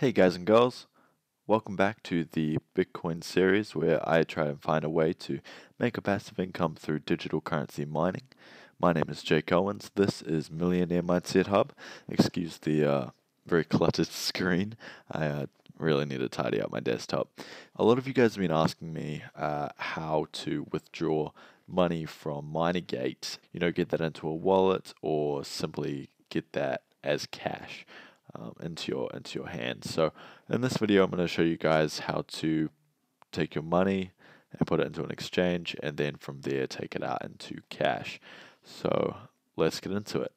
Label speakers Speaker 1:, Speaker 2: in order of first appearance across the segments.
Speaker 1: Hey guys and girls, welcome back to the Bitcoin series where I try and find a way to make a passive income through digital currency mining. My name is Jake Owens. This is Millionaire Mindset Hub. Excuse the uh, very cluttered screen. I uh, really need to tidy up my desktop. A lot of you guys have been asking me uh, how to withdraw money from Minergate. You know, get that into a wallet or simply get that as cash um, into your into your hands. So in this video, I'm going to show you guys how to take your money and put it into an exchange, and then from there take it out into cash. So let's get into it.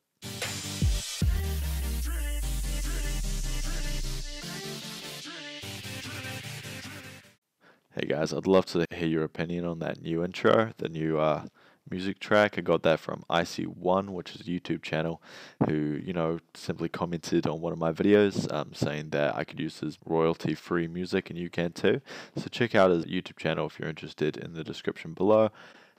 Speaker 1: Hey guys, I'd love to hear your opinion on that new intro, the new uh, music track. I got that from Icy One, which is a YouTube channel, who, you know, simply commented on one of my videos um, saying that I could use his royalty free music and you can too. So check out his YouTube channel if you're interested in the description below.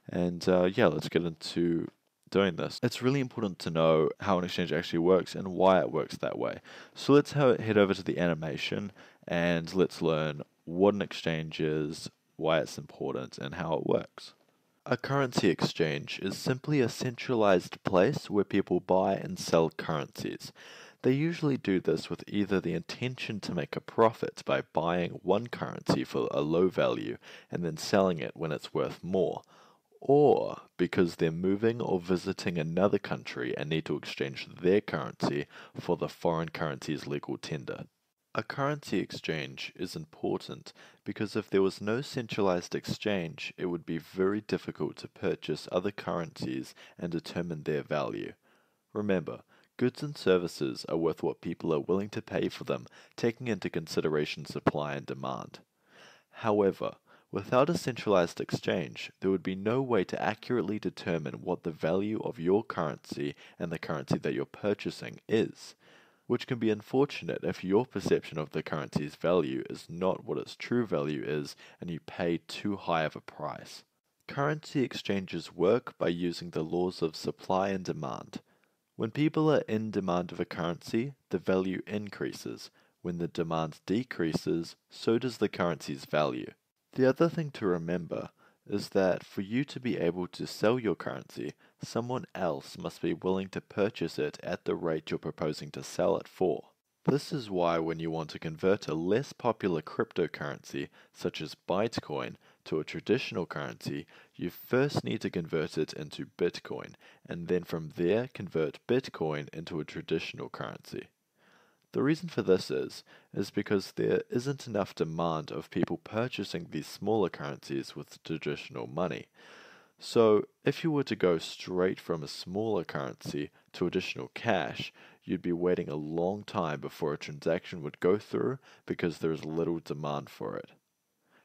Speaker 1: And uh, yeah, let's get into doing this. It's really important to know how an exchange actually works and why it works that way. So let's head over to the animation and let's learn what an exchange is, why it's important, and how it works. A currency exchange is simply a centralized place where people buy and sell currencies. They usually do this with either the intention to make a profit by buying one currency for a low value and then selling it when it's worth more, or because they're moving or visiting another country and need to exchange their currency for the foreign currency's legal tender. A currency exchange is important because if there was no centralized exchange, it would be very difficult to purchase other currencies and determine their value. Remember, goods and services are worth what people are willing to pay for them, taking into consideration supply and demand. However, without a centralized exchange, there would be no way to accurately determine what the value of your currency and the currency that you're purchasing is which can be unfortunate if your perception of the currency's value is not what its true value is and you pay too high of a price. Currency exchanges work by using the laws of supply and demand. When people are in demand of a currency, the value increases. When the demand decreases, so does the currency's value. The other thing to remember is that for you to be able to sell your currency, someone else must be willing to purchase it at the rate you're proposing to sell it for. This is why when you want to convert a less popular cryptocurrency, such as Bytecoin, to a traditional currency, you first need to convert it into Bitcoin, and then from there convert Bitcoin into a traditional currency. The reason for this is, is because there isn't enough demand of people purchasing these smaller currencies with traditional money. So, if you were to go straight from a smaller currency to additional cash, you'd be waiting a long time before a transaction would go through because there is little demand for it.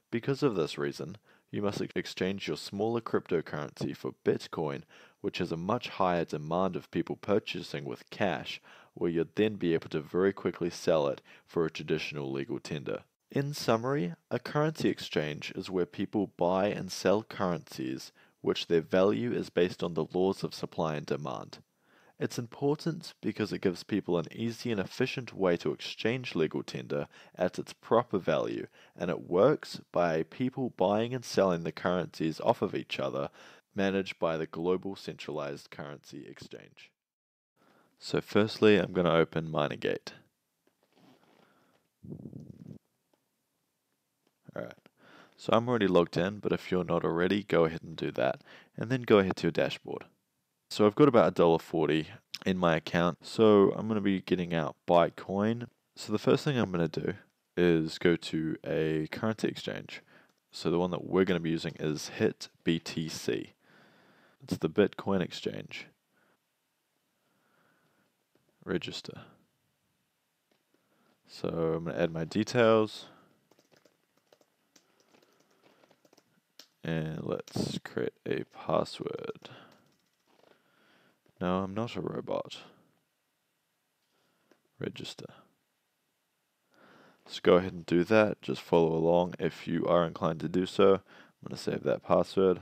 Speaker 1: Because of this reason, you must exchange your smaller cryptocurrency for Bitcoin, which has a much higher demand of people purchasing with cash, where you'd then be able to very quickly sell it for a traditional legal tender. In summary, a currency exchange is where people buy and sell currencies which their value is based on the laws of supply and demand. It's important because it gives people an easy and efficient way to exchange legal tender at its proper value, and it works by people buying and selling the currencies off of each other, managed by the Global Centralized Currency Exchange. So firstly, I'm going to open Minergate. Alright, so I'm already logged in, but if you're not already, go ahead and do that, and then go ahead to your dashboard. So I've got about $1.40 in my account. So I'm going to be getting out Bytecoin. So the first thing I'm going to do is go to a currency exchange. So the one that we're going to be using is HIT BTC. It's the Bitcoin exchange. Register. So I'm going to add my details. And let's create a password. No, I'm not a robot. Register. Let's go ahead and do that. Just follow along if you are inclined to do so. I'm going to save that password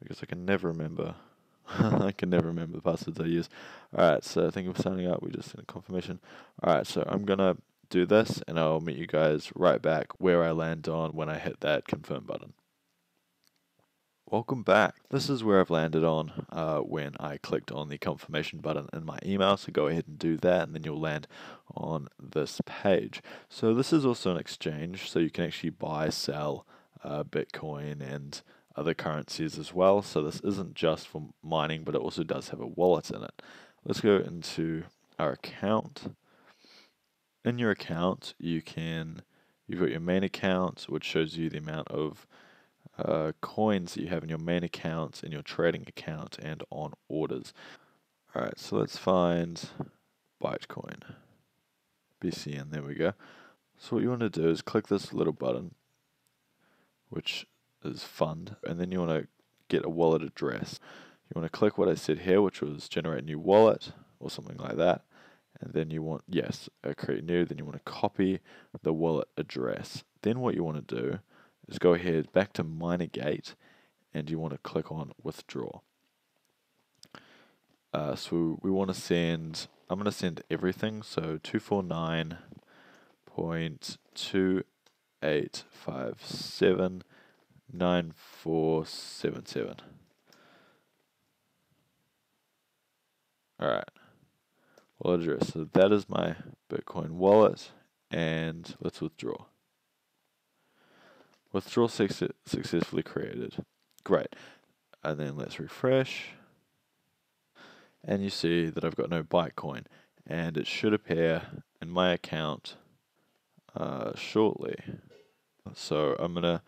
Speaker 1: because I can never remember. I can never remember the passwords I use. Alright, so thank you for signing up. We just sent a confirmation. Alright, so I'm going to do this, and I'll meet you guys right back where I land on when I hit that confirm button. Welcome back. This is where I've landed on uh, when I clicked on the confirmation button in my email. So go ahead and do that, and then you'll land on this page. So this is also an exchange, so you can actually buy, sell uh, Bitcoin and other currencies as well. So this isn't just for mining, but it also does have a wallet in it. Let's go into our account. In your account, you can you've got your main account, which shows you the amount of uh, coins that you have in your main account, in your trading account, and on orders. Alright, so let's find Bytecoin. BCN, there we go. So what you want to do is click this little button, which fund, and then you want to get a wallet address. You want to click what I said here, which was generate new wallet, or something like that. And then you want, yes, create new, then you want to copy the wallet address. Then what you want to do is go ahead back to Minergate and you want to click on withdraw. Uh, so we want to send, I'm going to send everything, so 249.28579477. Alright, wallet address. So that is my Bytecoin wallet, and let's withdraw. Withdrawal successfully created. Great. And then let's refresh. And you see that I've got no Bytecoin. And it should appear in my account uh, shortly. So I'm going to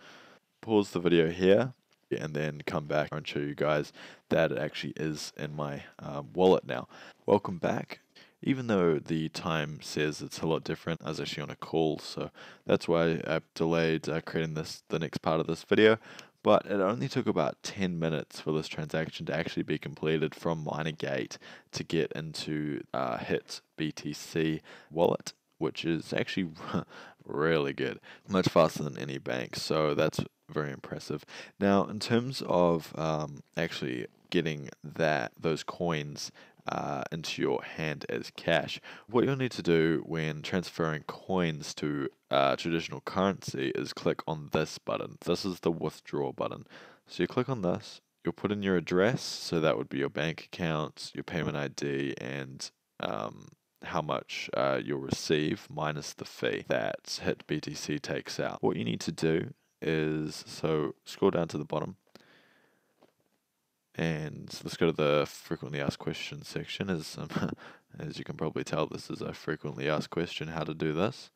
Speaker 1: pause the video here and then come back and show you guys that it actually is in my um, wallet now. Welcome back even though the time says it's a lot different, I was actually on a call, so that's why I delayed uh, creating this the next part of this video. But it only took about 10 minutes for this transaction to actually be completed from Minergate to get into uh, HIT BTC wallet, which is actually really good, much faster than any bank. So that's very impressive. Now, in terms of um, actually getting that those coins uh, into your hand as cash. What you'll need to do when transferring coins to uh, traditional currency is click on this button. This is the withdraw button. So you click on this, you'll put in your address, so that would be your bank account, your payment ID, and um, how much uh, you'll receive minus the fee that HitBTC takes out. What you need to do is so scroll down to the bottom and let's go to the frequently asked questions section. As, um, as you can probably tell, this is a frequently asked question, how to do this.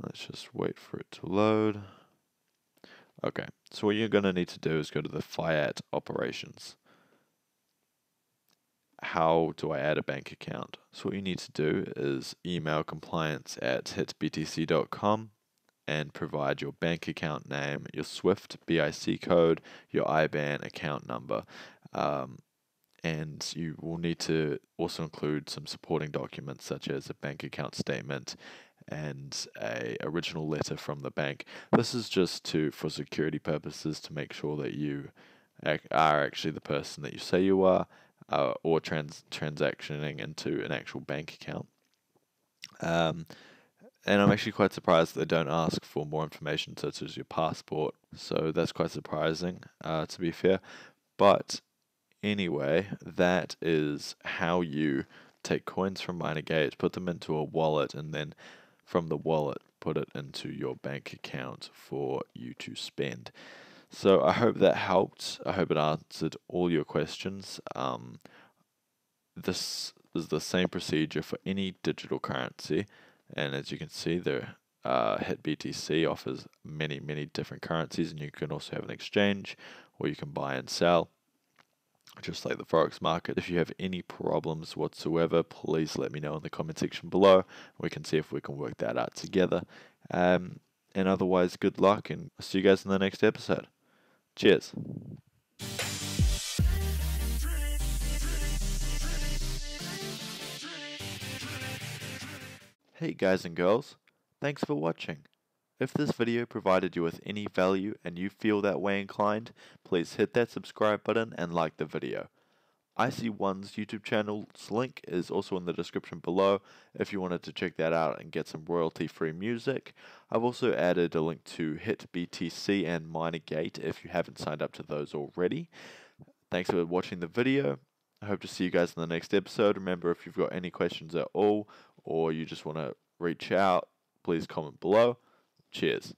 Speaker 1: Let's just wait for it to load. Okay, so what you're going to need to do is go to the fiat operations. How do I add a bank account? So what you need to do is email compliance at hitbtc.com and provide your bank account name, your SWIFT BIC code, your IBAN account number. Um, and you will need to also include some supporting documents such as a bank account statement and a original letter from the bank. This is just to for security purposes to make sure that you are actually the person that you say you are, uh, or trans transactioning into an actual bank account. Um, and I'm actually quite surprised they don't ask for more information, such as your passport. So that's quite surprising, uh, to be fair. But anyway, that is how you take coins from Minergate, put them into a wallet, and then from the wallet, put it into your bank account for you to spend. So I hope that helped. I hope it answered all your questions. Um, this is the same procedure for any digital currency. And as you can see, the uh, HitBTC offers many, many different currencies, and you can also have an exchange where you can buy and sell, just like the Forex market. If you have any problems whatsoever, please let me know in the comment section below. We can see if we can work that out together. Um, and otherwise, good luck, and I'll see you guys in the next episode. Cheers. Hey guys and girls, thanks for watching. If this video provided you with any value and you feel that way inclined, please hit that subscribe button and like the video. Icy One's YouTube channel's link is also in the description below if you wanted to check that out and get some royalty free music. I've also added a link to HitBTC and Minergate if you haven't signed up to those already. Thanks for watching the video. I hope to see you guys in the next episode. Remember, if you've got any questions at all or you just want to reach out, please comment below. Cheers.